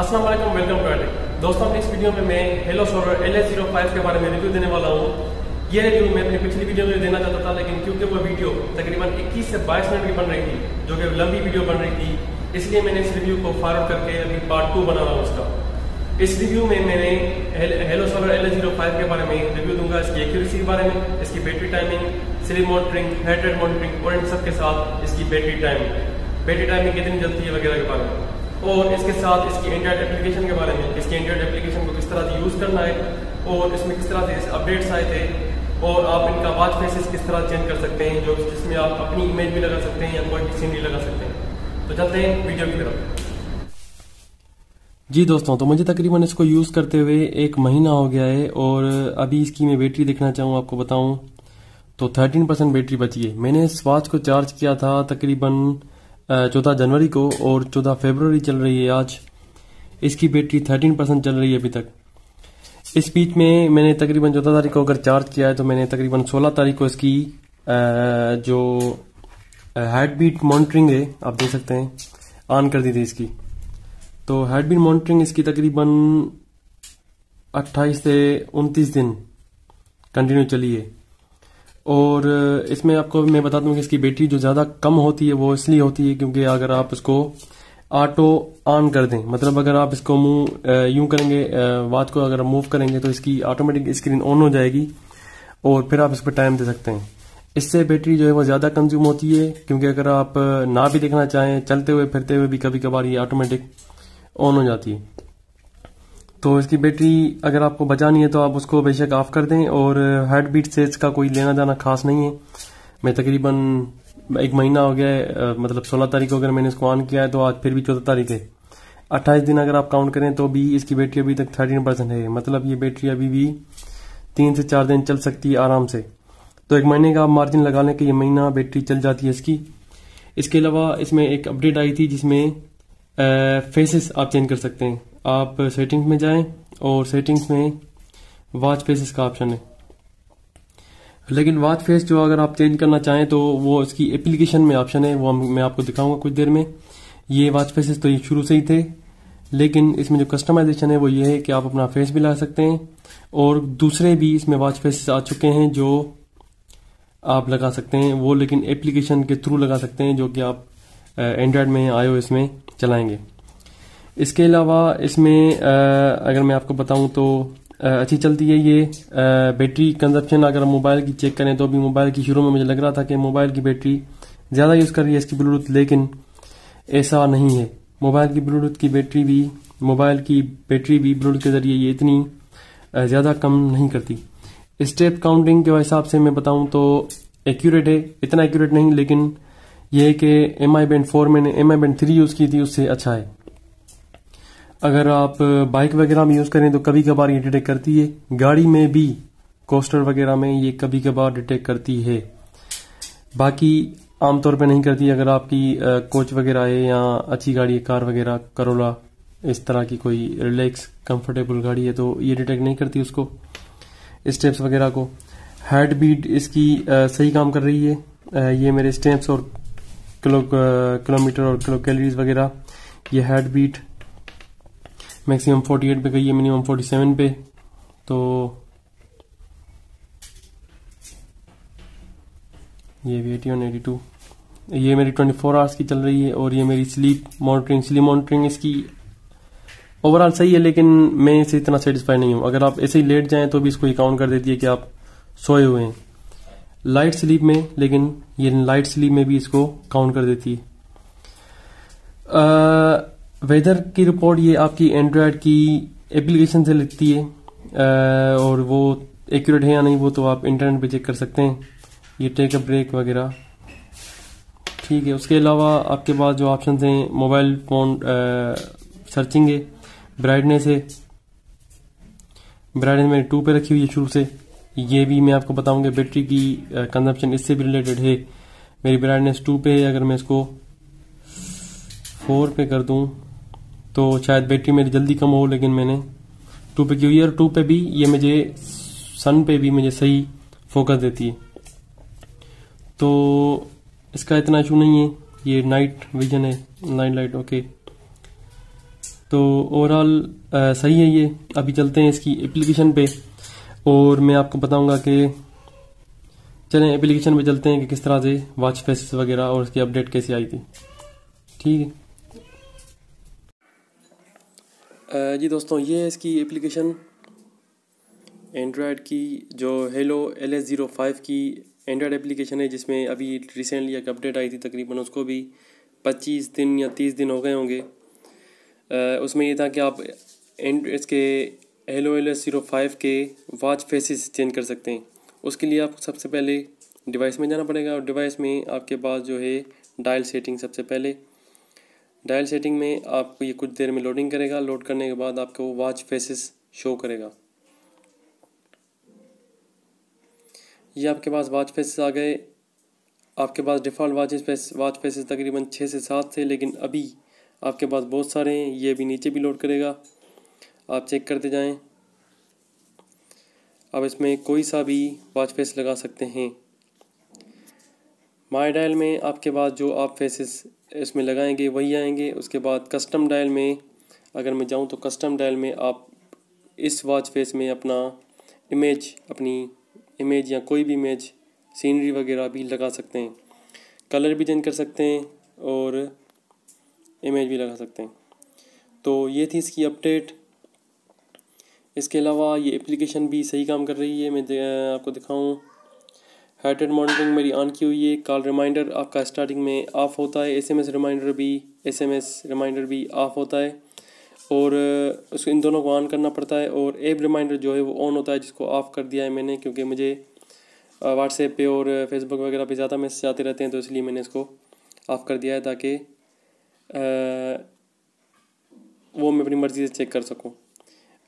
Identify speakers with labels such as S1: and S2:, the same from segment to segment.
S1: अस्सलाम वालेकुम welcome to दोस्तों, इस वीडियो में मैं Haylou solar L S zero five के बारे में रिव्यू देने वाला हूँ। ये रिव्यू मैं अपनी पिछली वीडियो में देना चाहता था, लेकिन क्योंकि वो वीडियो तकरीबन 21 से 22 मिनट की बन रही थी, जो कि लंबी वीडियो बन रही थी, इसलिए मैंने इस रिव्यू को फॉरवर्ड करके अभी पार्ट टू बना रहा हूँ उसका इस रिव्यू में मैंने Haylou solar L zero five के बारे में रिव्यू दूँगा, इसकी एक्यूरेसी के बारे में, इसकी battery timing sleep monitoring heart rate monitoring और इन सब के साथ इसकी बैटरी टाइमिंग बैटरी टाइमिंग कितनी जलती है वगैरह के बारे में। और इसके साथ इसकी एंड्रॉइड एप्लीकेशन के बारे में, इसकी एंड्रॉइड एप्लीकेशन को किस तरह से यूज़ करना है और इसमें किस तरह से अपडेट्स आए थे और आप इनका वॉच फेसेस किस तरह चेंज कर सकते हैं, जो जिसमें आप अपनी इमेज भी लगा सकते हैं या कोई भी सीनरी लगा सकते हैं। तो चलते हैं वीडियो की तरफ़।
S2: जी दोस्तों तो मुझे तकरीबन इसको यूज़ करते हुए एक महीना हो गया है और अभी इसकी मैं बैटरी देखना चाहूँ, आपको बताऊँ तो 13 परसेंट बैटरी बची है मैंने इस वॉच को चार्ज किया था तकरीबन चौदह जनवरी को और चौदह फेबररी चल रही है आज। इसकी बैटरी 13 परसेंट चल रही है अभी तक। इस बीच में मैंने तकरीबन चौदह तारीख को अगर चार्ज किया है तो मैंने तकरीबन सोलह तारीख को इसकी जो हार्ट बीट मॉनिटरिंग है, आप देख सकते हैं ऑन कर दी थी इसकी। तो हार्ट बीट मॉनिटरिंग इसकी तकरीबन 28 से 29 दिन कंटिन्यू चली है। और इसमें आपको मैं बता दूँ कि इसकी बैटरी जो ज़्यादा कम होती है, वो इसलिए होती है क्योंकि अगर आप इसको ऑटो ऑन कर दें मतलब अगर आप इसको मूव यूँ करेंगे वाच को अगर मूव करेंगे तो इसकी ऑटोमेटिक स्क्रीन ऑन हो जाएगी और फिर आप इस पर टाइम दे सकते हैं। इससे बैटरी जो है वो ज़्यादा कंज्यूम होती है क्योंकि अगर आप ना भी देखना चाहें, चलते हुए, फिरते हुए भी कभी कभार ये ऑटोमेटिक ऑन हो जाती है। तो इसकी बैटरी अगर आपको बचानी है तो आप उसको बेशक ऑफ़ कर दें और हार्ट बीट से इसका कोई लेना जाना खास नहीं है। मैं तकरीबन एक महीना हो गया है मतलब 16 तारीख को अगर मैंने इसको ऑन किया है तो आज फिर भी चौदह तारीख है। अट्ठाईस दिन अगर आप काउंट करें तो भी इसकी बैटरी अभी तक थर्टीन परसेंट है। मतलब ये बैटरी अभी भी तीन से चार दिन चल सकती है आराम से। तो एक महीने का आप मार्जिन लगा लें कि ये महीना बैटरी चल जाती है इसकी। इसके अलावा इसमें एक अपडेट आई थी जिसमें फेसेस आप चेंज कर सकते हैं। आप सेटिंग्स में जाएँ और सेटिंग्स में वॉच फेसेस का ऑप्शन है। लेकिन वॉच फेस जो अगर आप चेंज करना चाहें तो वो इसकी एप्लीकेशन में ऑप्शन है, वो मैं आपको दिखाऊँगा कुछ देर में। ये वॉच फेसेस तो ये शुरू से ही थे, लेकिन इसमें जो कस्टमाइजेशन है वो ये है कि आप अपना फेस भी ला सकते हैं और दूसरे भी इसमें वॉच फेसेस आ चुके हैं जो आप लगा सकते हैं, वो लेकिन एप्लीकेशन के थ्रू लगा सकते हैं जो कि आप एंड्रॉयड में आयो इसमें चलाएँगे। इसके अलावा इसमें अगर मैं आपको बताऊँ तो अच्छी चलती है ये बैटरी कंजप्शन अगर मोबाइल की चेक करें तो अभी मोबाइल की शुरू में मुझे लग रहा था कि मोबाइल की बैटरी ज़्यादा यूज़ कर रही है इसकी ब्लूटूथ, लेकिन ऐसा नहीं है। मोबाइल की ब्लूटूथ की बैटरी भी, मोबाइल की बैटरी भी ब्लूटूथ के ज़रिए ये इतनी ज़्यादा कम नहीं करती। स्टेप काउंटिंग के हिसाब से मैं बताऊँ तो एक्यूरेट है, इतना एक्यूरेट नहीं, लेकिन यह है कि एम आई बैंड फोर मैंने M I band three use की थी, उससे अच्छा है। अगर आप बाइक वगैरह में यूज़ करें तो कभी कभार ये डिटेक्ट करती है। गाड़ी में भी कोस्टर वगैरह में ये कभी कभार डिटेक्ट करती है। बाकी आमतौर पे नहीं करती। अगर आपकी कोच वगैरह है या अच्छी गाड़ी है कार वगैरह करोला इस तरह की कोई रिलैक्स कंफर्टेबल गाड़ी है तो ये डिटेक्ट नहीं करती उसको स्टेप्स वगैरह को। हार्ट बीट इसकी आ, सही काम कर रही है। आ, ये मेरे स्टेप्स और किलो किलोमीटर और किलो कैलोरीज वगैरह ये हार्ट बीट मैक्सिमम 48 पे गई है मिनिमम 47 पे। तो ये भी 81 82 ये मेरी 24 फोर आवर्स की चल रही है और ये मेरी स्लीप मॉनिटरिंग स्लीप मॉनिटरिंग इसकी ओवरऑल सही है, लेकिन मैं इसे इतना सेटिस्फाई नहीं हूँ। अगर आप ऐसे ही लेट जाएँ तो भी इसको काउंट कर देती है कि आप सोए हुए हैं। लाइट स्लीप में, लेकिन ये लाइट स्लीप में भी इसको काउंट कर देती है। वेदर की रिपोर्ट ये आपकी एंड्रॉयड की एप्लीकेशन से लिखती है और वो एक्यूरेट है या नहीं, वो तो आप इंटरनेट पे चेक कर सकते हैं। ये टेक अ ब्रेक वगैरह। ठीक है, उसके अलावा आपके पास जो ऑप्शन हैं मोबाइल फ़ोन सर्चिंग है ब्राइटनेस है। ब्राइटनेस मैंने टू पे रखी हुई है शुरू से। ये भी मैं आपको बताऊँगा बैटरी की कंजप्शन इससे भी रिलेटेड है। मेरी ब्राइटनेस टू पे है, अगर मैं इसको फोर पे कर दूँ तो शायद बैटरी मेरी जल्दी कम हो, लेकिन मैंने टू पे की हुई और टू पे भी, ये मुझे सन पे भी मुझे सही फोकस देती है। तो इसका इतना इशू नहीं है, ये नाइट विजन है नाइट लाइट, ओके। तो ओवरऑल सही है ये। अभी चलते हैं इसकी एप्लीकेशन पे, और मैं आपको बताऊँगा कि चलें, एप्लीकेशन पे चलते हैं कि किस तरह से वॉच फेसिस वगैरह और उसकी अपडेट कैसे आई थी। ठीक है। जी दोस्तों, ये है इसकी एप्लीकेशन एंड्रॉयड की, जो Haylou L S zero five की एंड्रॉयड एप्लीकेशन है, जिसमें अभी रिसेंटली एक अपडेट आई थी तकरीबन, उसको भी पच्चीस दिन या तीस दिन हो गए होंगे। उसमें ये था कि आप एंड, इसके Haylou L S zero five के वॉच फेसिस चेंज कर सकते हैं। उसके लिए आपको सबसे पहले डिवाइस में जाना पड़ेगा और डिवाइस में आपके पास जो है डायल सेटिंग सबसे पहले। डायल सेटिंग में आपको ये कुछ देर में लोडिंग करेगा। लोड करने के बाद आपको वो वॉच फेसेस शो करेगा। ये आपके पास वॉच फेसेस आ गए। आपके पास default watch face watch faces तकरीबन छः से सात थे, लेकिन अभी आपके पास बहुत सारे हैं। ये भी नीचे भी लोड करेगा। आप चेक करते जाएँ। अब इसमें कोई सा भी वॉच फेस लगा सकते हैं। माई डायल में आपके पास जो आप फेसेस इसमें लगाएँगे, वही आएँगे। उसके बाद कस्टम डायल में अगर मैं जाऊँ तो कस्टम डायल में आप इस वॉच फेस में अपना इमेज अपनी इमेज या कोई भी इमेज सीनरी वगैरह भी लगा सकते हैं। कलर भी चेंज कर सकते हैं और इमेज भी लगा सकते हैं। तो ये थी इसकी अपडेट इसके अलावा ये एप्लीकेशन भी सही काम कर रही है। मैं आपको दिखाऊँ। हार्ट रेट मॉनिटरिंग मेरी ऑन की हुई है कॉल रिमाइंडर आपका स्टार्टिंग में ऑफ़ होता है। एसएमएस रिमाइंडर भी एसएमएस रिमाइंडर भी ऑफ़ होता है। और उसको इन दोनों को ऑन करना पड़ता है और एप रिमाइंडर जो है वो ऑन होता है जिसको ऑफ़ कर दिया है मैंने क्योंकि मुझे व्हाट्सएप पे और फेसबुक वगैरह पे ज़्यादा मैसेज आते रहते हैं तो इसलिए मैंने इसको ऑफ़ कर दिया है ताकि वो मैं अपनी मर्ज़ी से चेक कर सकूँ।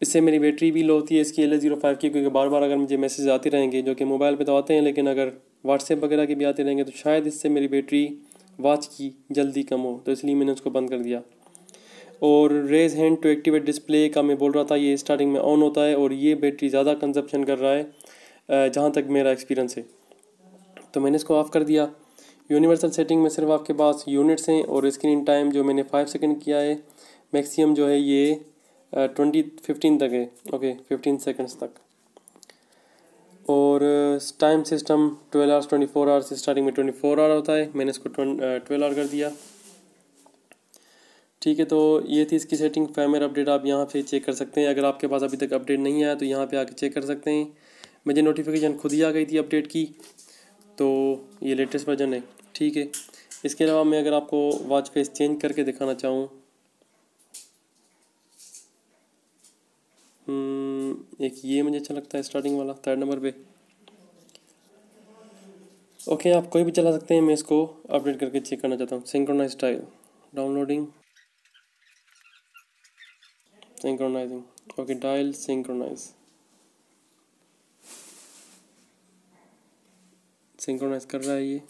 S2: इससे मेरी बैटरी भी लो होती है, इसकी एल ज़ीरो फाइव की, क्योंकि बार बार अगर मुझे मैसेज आते रहेंगे, जो कि मोबाइल पे तो आते हैं, लेकिन अगर व्हाट्सएप वगैरह के भी आते रहेंगे तो शायद इससे मेरी बैटरी वॉच की जल्दी कम हो। तो इसलिए मैंने उसको बंद कर दिया। और raise hand to activate display का मैं बोल रहा था, ये स्टार्टिंग में ऑन होता है, और ये बैटरी ज़्यादा कंजप्शन कर रहा है जहाँ तक मेरा एक्सपीरियंस है। तो मैंने इसको ऑफ़ कर दिया। यूनिवर्सल सेटिंग में सिर्फ़ आपके पास यूनिट्स हैं, और स्क्रीन टाइम जो मैंने फाइव सेकेंड किया है मैक्सिमम जो है ये ट्वेंटी फिफ्टीन तक है। ओके फिफ्टीन सेकेंड्स तक। और time system twelve hours twenty four hours starting में ट्वेंटी फोर आवर होता है। मैंने इसको ट्वेल्व आवर कर दिया। ठीक है तो ये थी इसकी सेटिंग फैमर अपडेट आप यहाँ पे चेक कर सकते हैं। अगर आपके पास अभी तक अपडेट नहीं आया तो यहाँ पे आके चेक कर सकते हैं। मुझे नोटिफिकेशन खुद ही आ गई थी अपडेट की। तो ये लेटेस्ट वर्जन है। ठीक है। इसके अलावा मैं अगर आपको वॉच फेस चेंज करके दिखाना चाहूँ एक ये मुझे अच्छा लगता है स्टार्टिंग वाला थर्ड नंबर पे। ओके आप कोई भी चला सकते हैं, मैं इसको अपडेट करके चेक करना चाहता हूँ। Synchronise style downloading synchronizing okay, dial synchronize synchronise कर रहा है ये।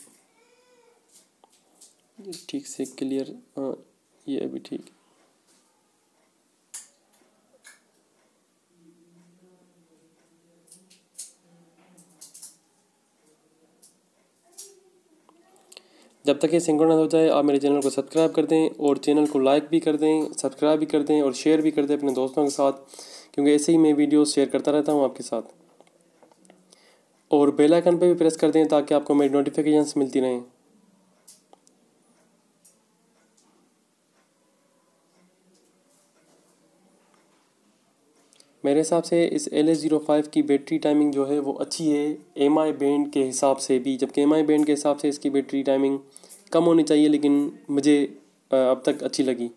S2: ठीक से क्लियर हाँ ये अभी ठीक। जब तक ये सिंक्रोनाइज हो जाए, आप मेरे चैनल को सब्सक्राइब कर दें और चैनल को लाइक भी कर दें, सब्सक्राइब भी कर दें और शेयर भी कर दें अपने दोस्तों के साथ, क्योंकि ऐसे ही मैं वीडियो शेयर करता रहता हूँ आपके साथ। और बेल आइकन पर भी प्रेस कर दें ताकि आपको मेरी नोटिफिकेशंस मिलती रहें। मेरे हिसाब से इस एल एस ज़ीरो फाइव की बैटरी टाइमिंग जो है वो अच्छी है। एम आई बैंड के हिसाब से भी, जबकि एम आई बैंड के हिसाब से इसकी बैटरी टाइमिंग कम होनी चाहिए, लेकिन मुझे अब तक अच्छी लगी।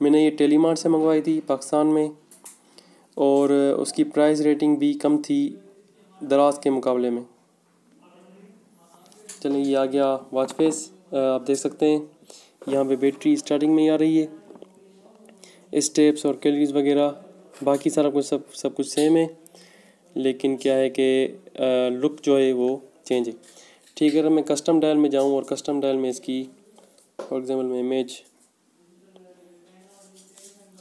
S2: मैंने ये टेलीमार्ट से मंगवाई थी पाकिस्तान में, और उसकी प्राइस रेटिंग भी कम थी दराज के मुकाबले में। चलिए ये आ गया वॉच फेस आप देख सकते हैं, यहाँ पे बैटरी स्टार्टिंग में ही आ रही है। स्टेप्स और कैलरीज वगैरह बाकी सारा कुछ सब सब कुछ सेम है। लेकिन क्या है कि लुक जो है वो चेंज है। ठीक है, अगर मैं कस्टम डायल में जाऊँ और कस्टम डायल में इसकी फॉर एग्ज़ाम्पल मैं इमेज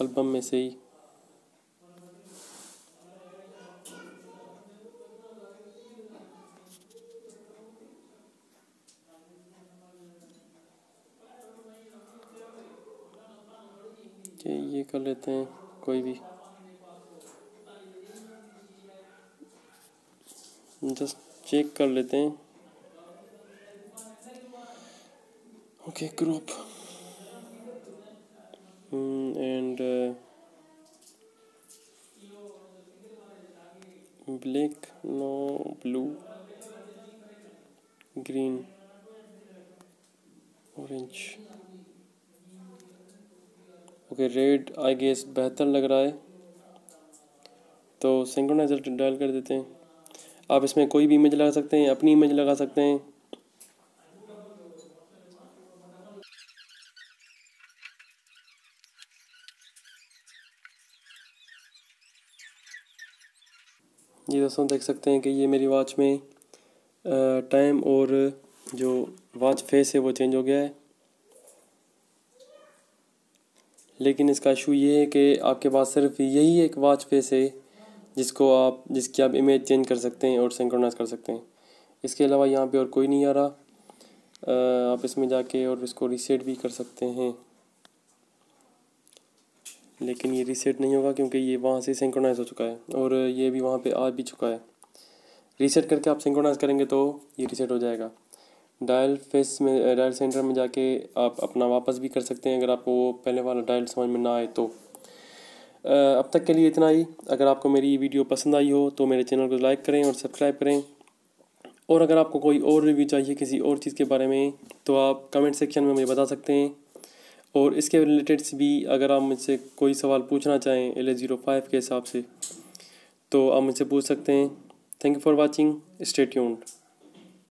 S2: एल्बम में से ही ये कर लेते हैं, कोई भी। जस्ट चेक कर लेते हैं। Okay group and black no blue green orange okay red I guess बेहतर लग रहा है। तो सिंक्रोनाइजर डायल कर देते हैं। आप इसमें कोई भी इमेज लगा सकते हैं, अपनी इमेज लगा सकते हैं। ये दोस्तों, देख सकते हैं कि ये मेरी वॉच में टाइम और जो वॉच फेस है, वो चेंज हो गया है। लेकिन इसका इशू ये है कि आपके पास सिर्फ़ यही एक वॉच फेस है जिसको आप, जिसकी आप इमेज चेंज कर सकते हैं और सिंक्रोनाइज कर सकते हैं। इसके अलावा यहाँ पे और कोई नहीं आ रहा। आप इसमें जाके और इसको रीसेट भी कर सकते हैं। लेकिन ये रीसेट नहीं होगा क्योंकि ये वहाँ से सिंक्रोनाइज हो चुका है और ये भी वहाँ पे आ भी चुका है। रीसेट करके आप सिंक्रोनाइज करेंगे तो ये रीसेट हो जाएगा। डायल फेस में डायल सेंटर में जाके आप अपना वापस भी कर सकते हैं अगर आपको वो पहले वाला डायल समझ में ना आए तो। अब तक के लिए इतना ही। अगर आपको मेरी वीडियो पसंद आई हो तो मेरे चैनल को लाइक करें और सब्सक्राइब करें। और अगर आपको कोई और रिव्यू चाहिए किसी और चीज़ के बारे में तो आप कमेंट सेक्शन में मुझे बता सकते हैं। और इसके रिलेटेड्स भी अगर आप मुझसे कोई सवाल पूछना चाहें एल ज़ीरो फाइव के हिसाब से तो आप मुझसे पूछ सकते हैं। Thank you for watching stay tuned